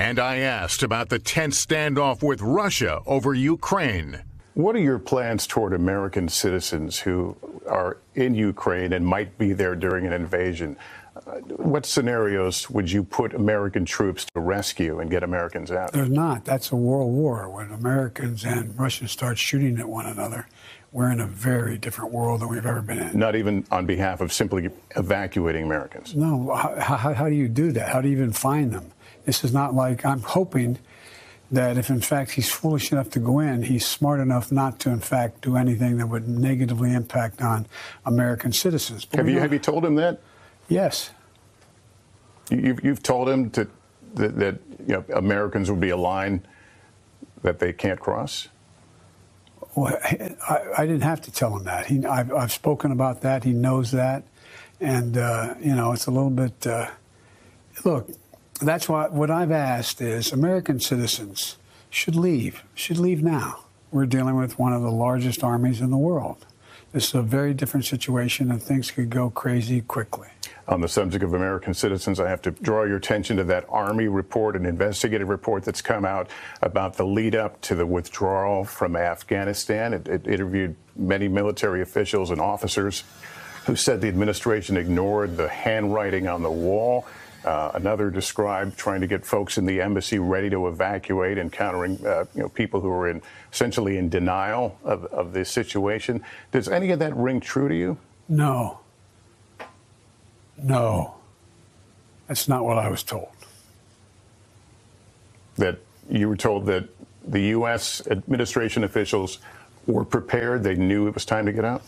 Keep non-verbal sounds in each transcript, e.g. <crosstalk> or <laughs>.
And I asked about the tense standoff with Russia over Ukraine. What are your plans toward American citizens who are in Ukraine and might be there during an invasion? Uh, what scenarios would you put American troops to rescue and get Americans out? There's not. That's a world war. When Americans and Russians start shooting at one another, we're in a very different world than we've ever been in. Not even on behalf of simply evacuating Americans. No. How, how, how do you do that? How do you even find them? This is not like I'm hoping that if in fact he's foolish enough to go in, he's smart enough not to in fact do anything that would negatively impact on American citizens. But have you have you told him that? Yes. You've, you've told him to, that, that you know, Americans will be a line that they can't cross. Well, I, I, didn't have to tell him that. He, I've, I've, spoken about that. He knows that, and uh, you know, it's a little bit. Uh, look, that's what what I've asked is American citizens should leave. Should leave now. We're dealing with one of the largest armies in the world. This is a very different situation, and things could go crazy quickly. On the subject of American citizens, I have to draw your attention to that Army report, an investigative report that's come out about the lead up to the withdrawal from Afghanistan. It, it interviewed many military officials and officers who said the administration ignored the handwriting on the wall. Uh, another described trying to get folks in the embassy ready to evacuate, encountering uh, you know people who are in essentially in denial of, of this situation. Does any of that ring true to you? No. No. That's not what I was told. That you were told that the U.S. administration officials were prepared, they knew it was time to get out?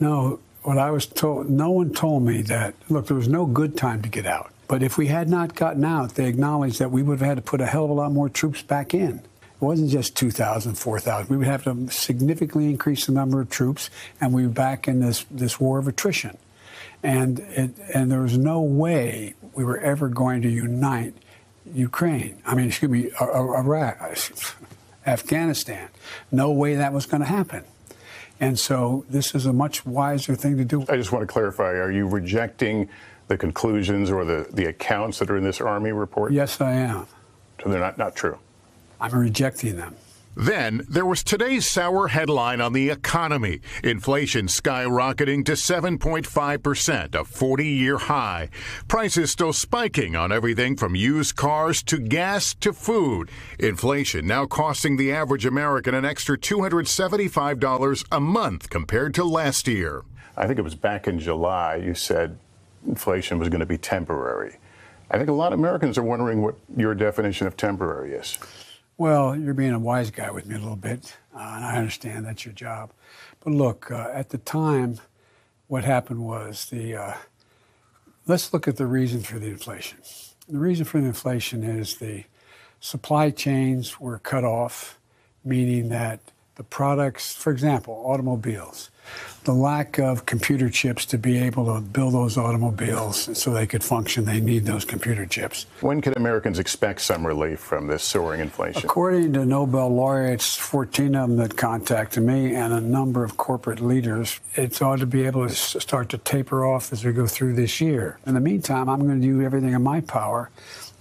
No. What I was told, no one told me that, look, there was no good time to get out. But if we had not gotten out, they acknowledged that we would have had to put a hell of a lot more troops back in. It wasn't just 2,000, 4,000. We would have to significantly increase the number of troops, and we were back in this, this war of attrition. And, it, and there was no way we were ever going to unite Ukraine. I mean, excuse me, Iraq, <laughs> Afghanistan. No way that was going to happen. And so this is a much wiser thing to do. I just want to clarify are you rejecting the conclusions or the, the accounts that are in this Army report? Yes, I am. So they're not, not true? I'm rejecting them. Then there was today's sour headline on the economy. Inflation skyrocketing to 7.5%, a 40 year high. Prices still spiking on everything from used cars to gas to food. Inflation now costing the average American an extra $275 a month compared to last year. I think it was back in July you said inflation was going to be temporary. I think a lot of Americans are wondering what your definition of temporary is. Well, you're being a wise guy with me a little bit, uh, and I understand that's your job. But look, uh, at the time, what happened was the. Uh, let's look at the reason for the inflation. The reason for the inflation is the supply chains were cut off, meaning that the products, for example, automobiles, the lack of computer chips to be able to build those automobiles so they could function, they need those computer chips. When can Americans expect some relief from this soaring inflation? According to Nobel laureates, 14 of them that contacted me and a number of corporate leaders, it's ought to be able to start to taper off as we go through this year. In the meantime, I'm going to do everything in my power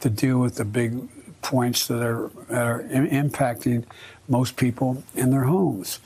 to deal with the big points that are, are impacting most people in their homes.